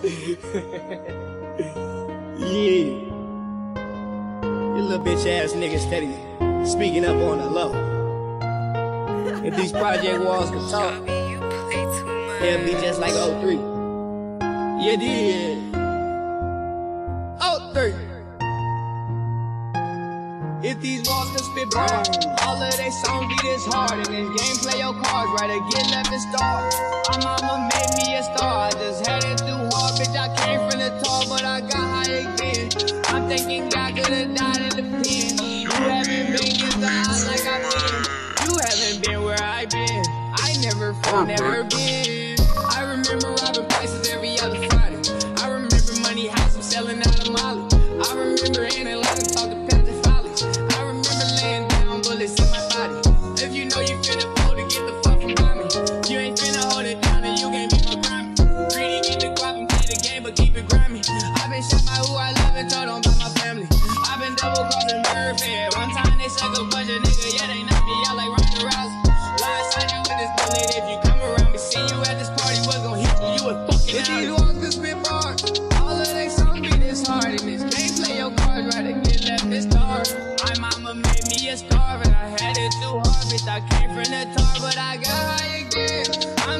yeah. You little bitch ass nigga steady speaking up on the low. If these project walls could talk, they'll be just like 03. Yeah, did. 03. If these walls could spit bars, all of they songs be this hard. In this game, play your cards right again, left and start. Never been. I remember robbing places every other Friday. I remember money house, I'm selling out of Molly. I remember in Atlanta, talk to Pepsi Follies. I remember laying down bullets in my body. If you know you finna pull to get the fuck from me, you ain't finna hold it down and you can't be my grimy. Greedy, get the guap and play the game, but keep it grimy. I've been shot by who I love and told on by my family. I've been double crossing Murphy. One time they suck a If could spit bars, all of they this hard. This play your cards right left this star. My mama made me a star, and I had it too hard. Bitch, I came from the tar, but I got high again. I'm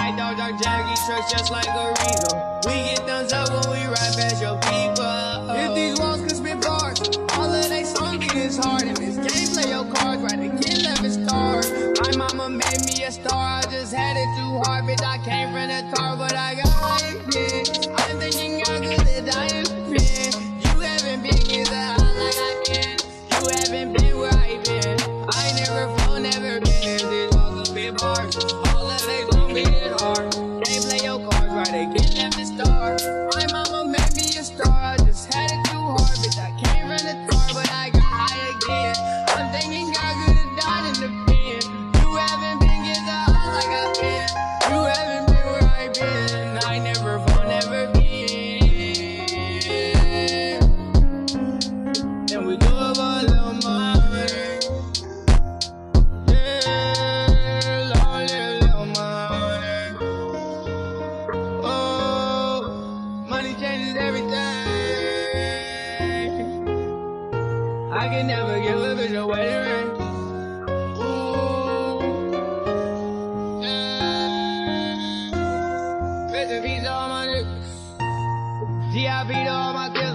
My dog dog Jaggy trucks just like a Regal. We get thumbs up when we ride past your people. If these walls could spit bars, all of they songs be this hard. In this game, play your cards right again, let it start. My mama made me a star, I just had it too hard. Bitch, I came from the tar, but I got high again. I'm thinking I could die in the pen. You haven't been in the like I've been. You haven't been where I've been. I never flow, never been. If these walls spit bars, all of they gon' be can never give a bitch a wedding ring. Ooh, yeah. Rest in peace to all my niggas. G.I.P. to all my killers.